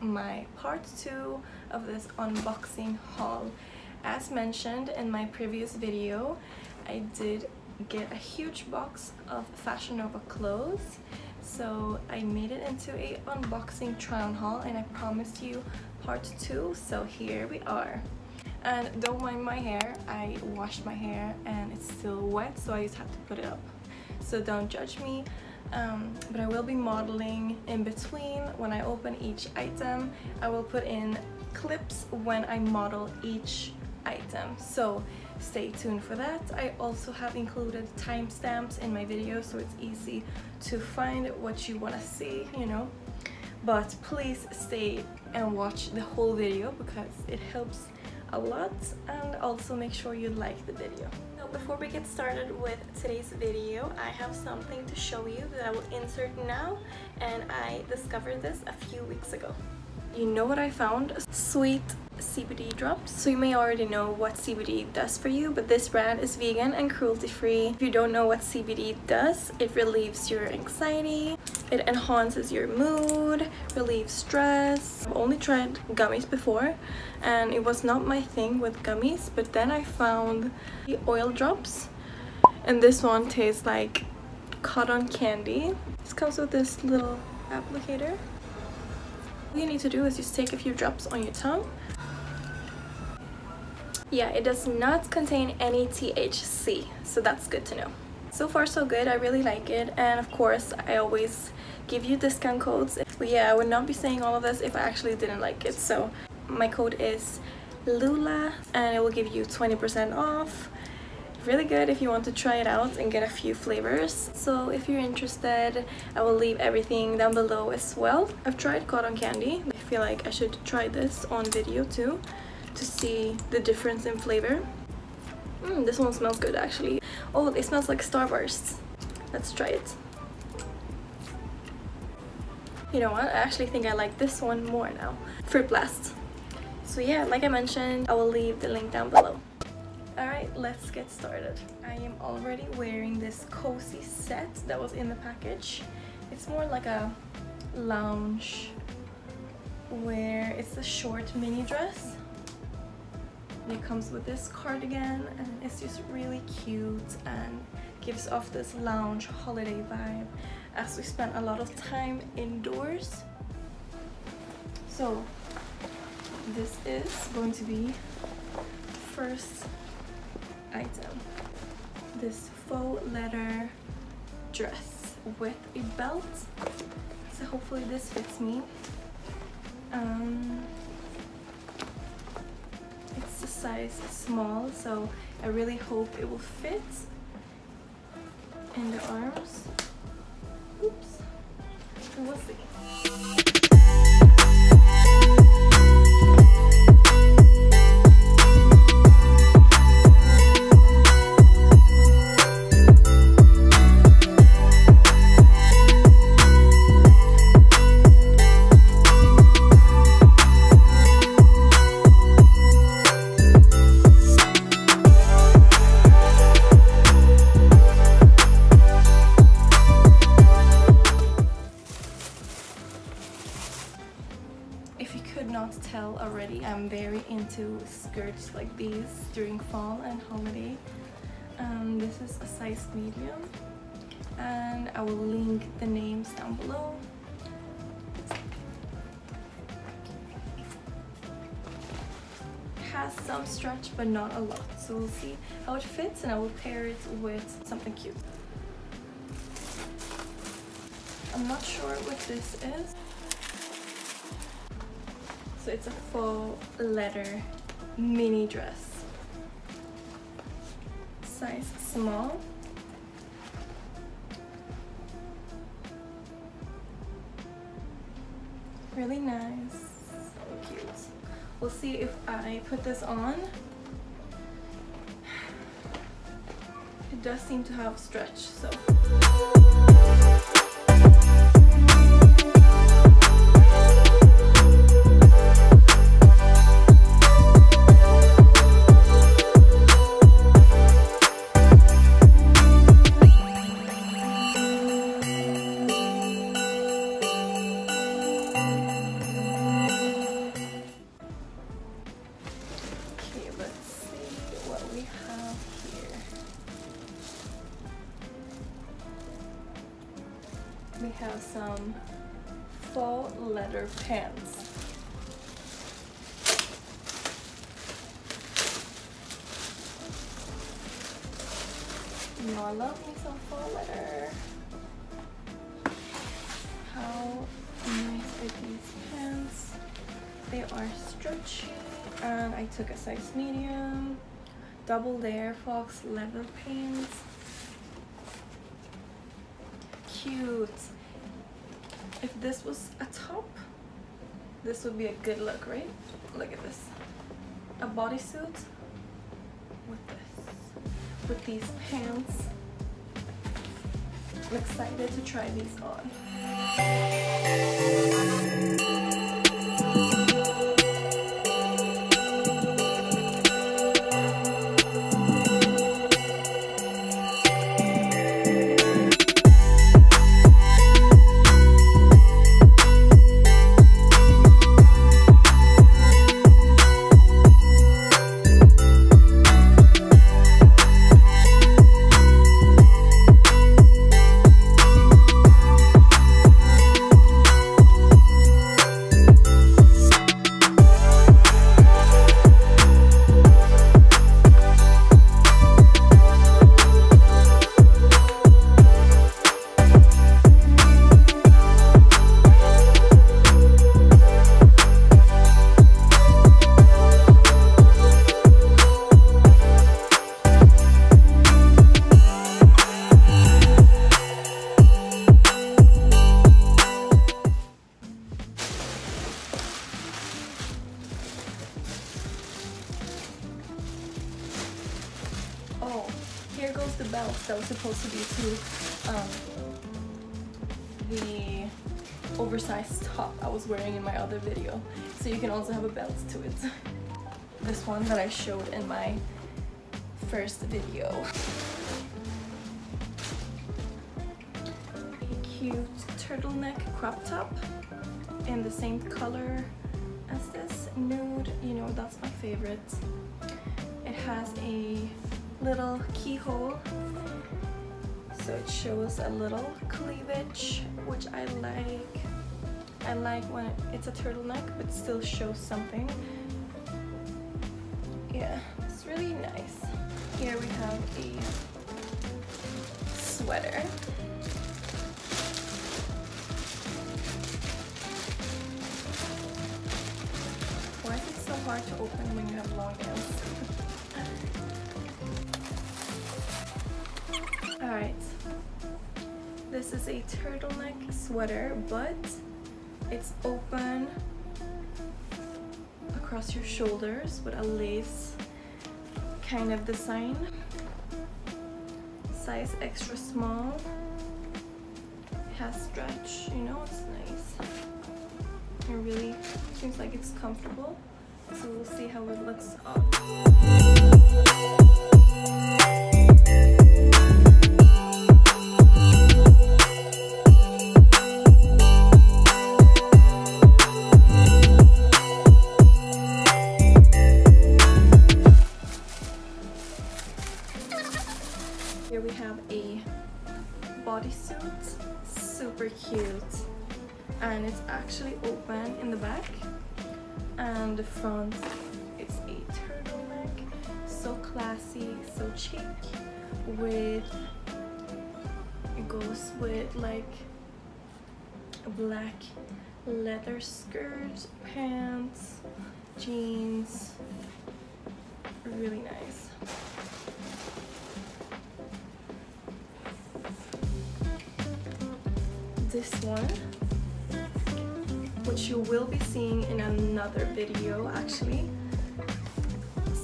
my part 2 of this unboxing haul. As mentioned in my previous video, I did get a huge box of Fashion Nova clothes. So I made it into a unboxing try on haul and I promised you part 2 so here we are. And don't mind my hair I washed my hair and it's still wet so I just have to put it up. So don't judge me um, but I will be modeling in between. When I open each item I will put in clips when I model each item. So stay tuned for that. I also have included timestamps in my video so it's easy to find what you want to see you know? But please stay and watch the whole video because it helps a lot and also make sure you like the video. Before we get started with today's video I have something to show you that I will insert now and I discovered this a few weeks ago. You know what I found? Sweet CBD drops. So you may already know what CBD does for you, but this brand is vegan and cruelty free. If you don't know what CBD does, it relieves your anxiety, it enhances your mood, relieves stress. I've only tried gummies before and it was not my thing with gummies, but then I found the oil drops and this one tastes like cotton candy. This comes with this little applicator all you need to do is just take a few drops on your tongue. Yeah, it does not contain any THC, so that's good to know. So far so good, I really like it and of course I always give you discount codes. But yeah, I would not be saying all of this if I actually didn't like it. So my code is LOULA and it will give you 20% off really good if you want to try it out and get a few flavors. So if you're interested, I will leave everything down below as well. I've tried cotton candy. I feel like I should try this on video too to see the difference in flavor. Mm, this one smells good actually. Oh, it smells like Starburst. Let's try it. You know what? I actually think I like this one more now. Fruit Blast. So yeah, like I mentioned, I will leave the link down below. Alright, let's get started. I am already wearing this cozy set that was in the package. It's more like a lounge wear It's a short mini dress. It comes with this cardigan and it's just really cute and gives off this lounge holiday vibe as we spent a lot of time indoors. So this is going to be first item. This faux leather dress with a belt. So hopefully this fits me. Um, size small, so I really hope it will fit in the arms. Oops. We'll see. Link the names down below. has some stretch but not a lot so we'll see how it fits and I will pair it with something cute. I'm not sure what this is. So it's a faux leather mini dress. Size small. Really nice. So cute. We'll see if I put this on. It does seem to have stretch, so. I love me some leather. How nice are these pants? They are stretchy and I took a size medium. Double layer fox leather pants. Cute. If this was a top, this would be a good look, right? Look at this. A bodysuit with this, with these pants. I'm excited to try these on. That I showed in my first video. A cute turtleneck crop top in the same color as this, nude, you know that's my favorite. It has a little keyhole so it shows a little cleavage which I like I like when it's a turtleneck but still shows something here we have a sweater. Why is it so hard to open when you have long nails? Alright, this is a turtleneck sweater, but it's open across your shoulders with a lace kind of design. Size extra small. It has stretch, you know, it's nice. It really seems like it's comfortable. So we'll see how it looks on. Black leather skirt pants jeans. Really nice. This one which you will be seeing in another video actually.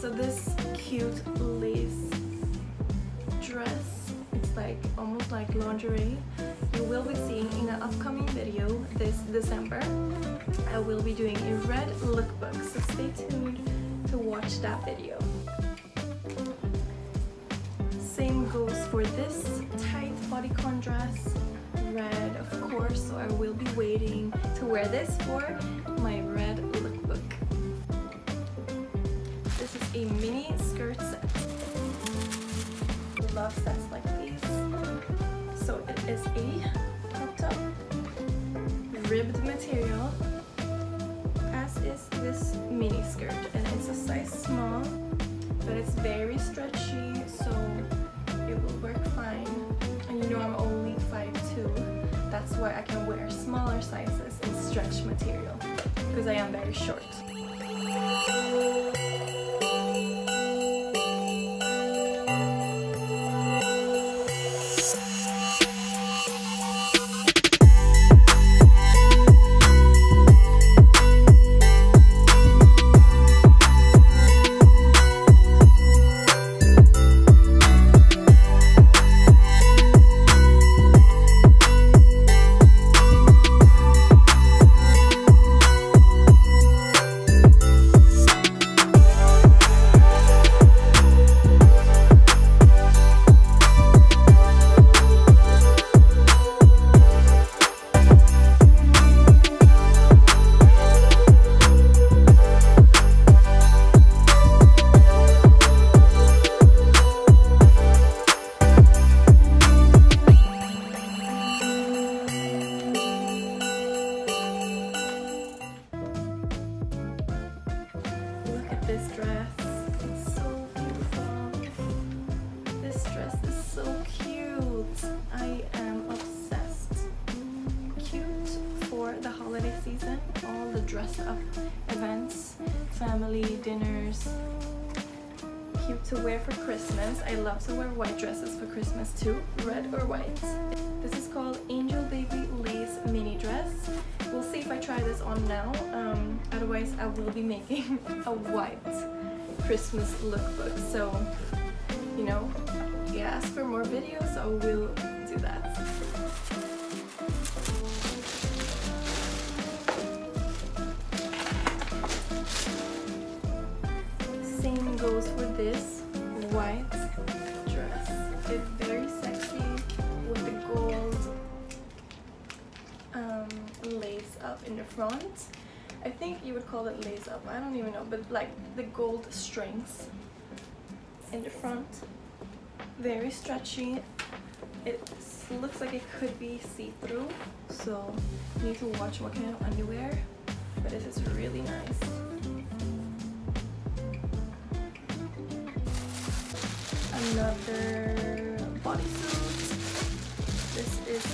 So this cute lace dress it's like almost like lingerie you will be seeing in an upcoming video this December I will be doing a red lookbook so stay tuned to watch that video same goes for this tight bodycon dress red of course so I will be waiting to wear this for my red lookbook. This is a mini skirt set. Love sets like material as is this mini skirt and it's a size small but it's very stretchy so it will work fine. And you know I'm only 5'2 that's why I can wear smaller sizes in stretch material because I am very short this dress. It's so beautiful. This dress is so cute. I am obsessed. Cute for the holiday season. All the dress up events, family dinners. Cute to wear for Christmas. I love to wear white dresses for Christmas too. Red or white. This is called Angel Baby Lace Mini Dress. We'll see if I try this on now. Um, otherwise, I will be making a white Christmas lookbook. So, you know, if you ask for more videos, I will do that. Same goes for this white dress. It's very sexy with the gold um, lace up in the front. I think you would call it lace up, I don't even know, but like the gold strings in the front. Very stretchy. It looks like it could be see-through, so you need to watch what kind of underwear, but this is really nice. Another bodysuit. This is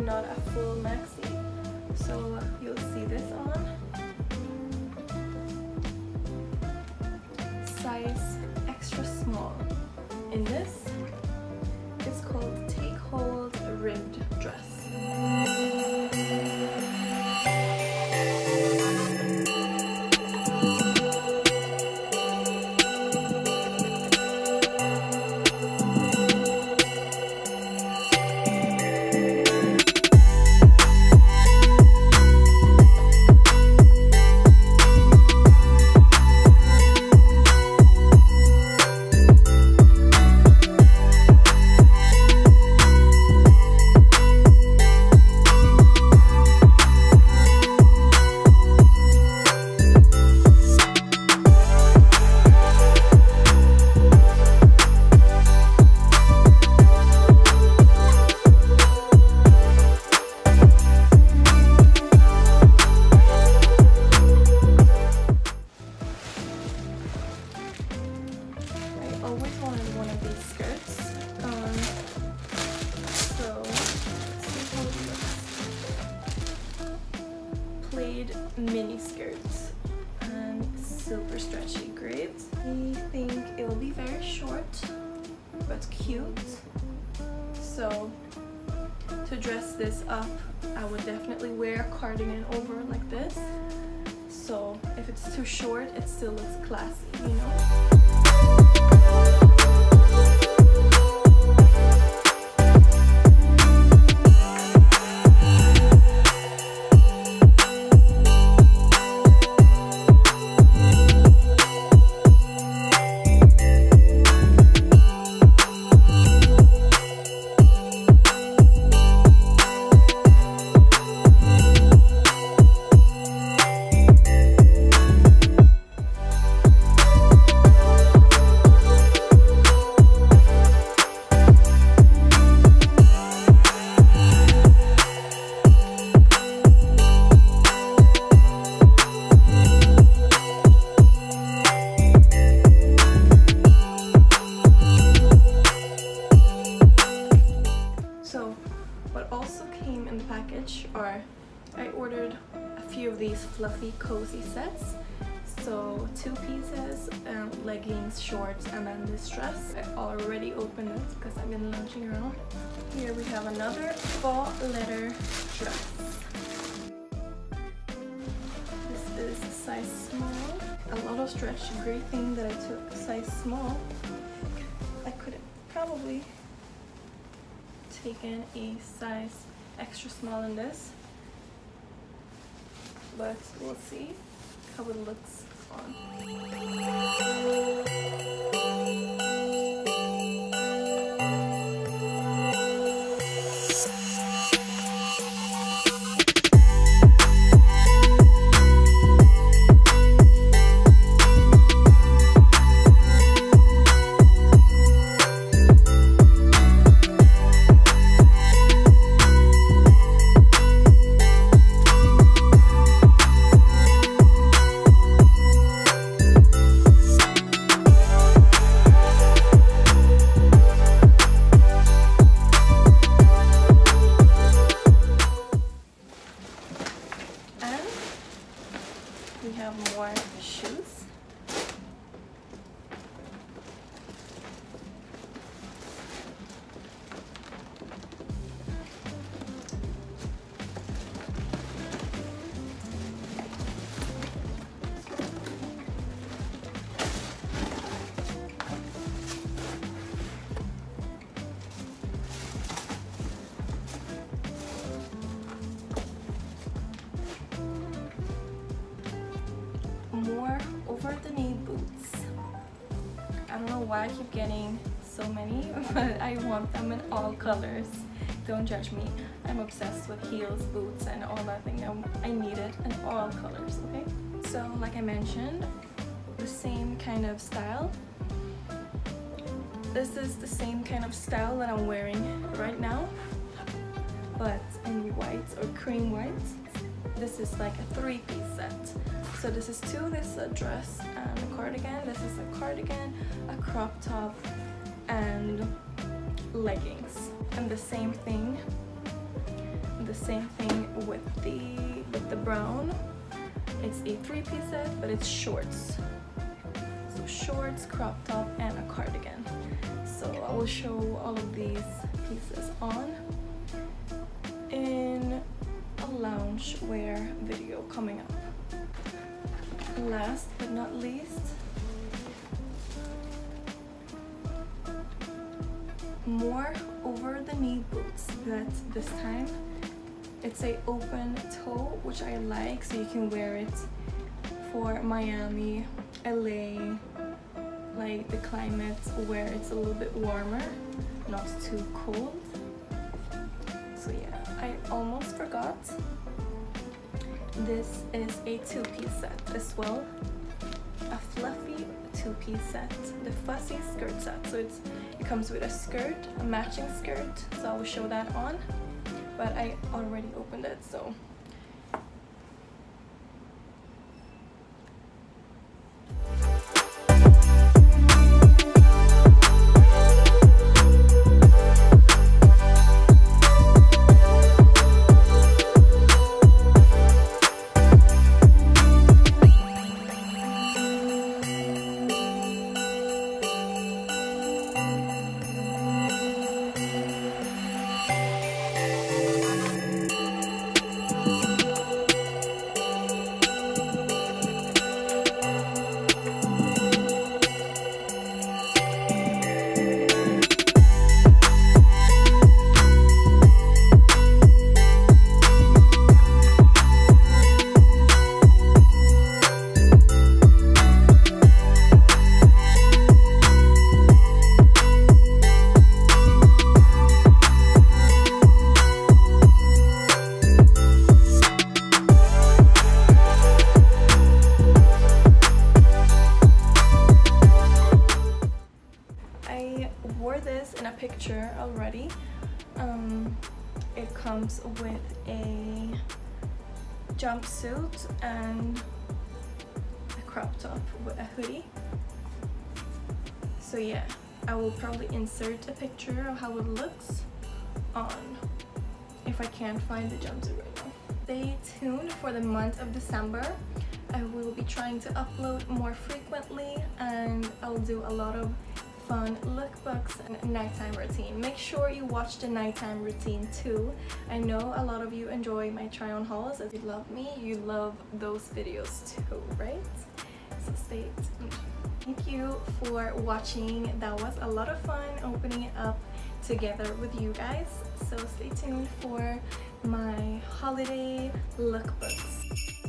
not a full maxi. So you'll see this on. I think it will be very short but cute. So, to dress this up, I would definitely wear a cardigan over like this. So if it's too short, it still looks classy, you know? Here we have another fall leather dress. This is size small. A lot of stretch. Great thing that I took size small. I could probably taken a size extra small in this but we'll see how it looks on. Keep getting so many, but I want them in all colors. Don't judge me. I'm obsessed with heels, boots, and all that thing. I need it in all colors, okay? So, like I mentioned, the same kind of style. This is the same kind of style that I'm wearing right now, but in white or cream white. This is like a three-piece set. So this is two, this is a dress and a cardigan, this is a cardigan, a crop top, and leggings. And the same thing, the same thing with the, with the brown. It's a three-piece set, but it's shorts. So shorts, crop top, and a cardigan. So I will show all of these pieces on a lounge wear video coming up last but not least, more over the knee boots but this time it's a open toe which I like so you can wear it for Miami, LA, like the climate where it's a little bit warmer, not too cold. This is a two-piece set as well. A fluffy two-piece set. The fussy skirt set. So it's it comes with a skirt, a matching skirt. So I will show that on. But I already opened it, so jumpsuit and a crop top with a hoodie. So yeah, I will probably insert a picture of how it looks on if I can't find the jumpsuit right now. stay tuned for the month of December. I will be trying to upload more frequently and I'll do a lot of fun lookbooks and nighttime routine. Make sure you watch the nighttime routine too. I know a lot of you enjoy my try on hauls. If you love me, you love those videos too, right? So stay tuned. Thank you for watching. That was a lot of fun opening it up together with you guys. So stay tuned for my holiday lookbooks.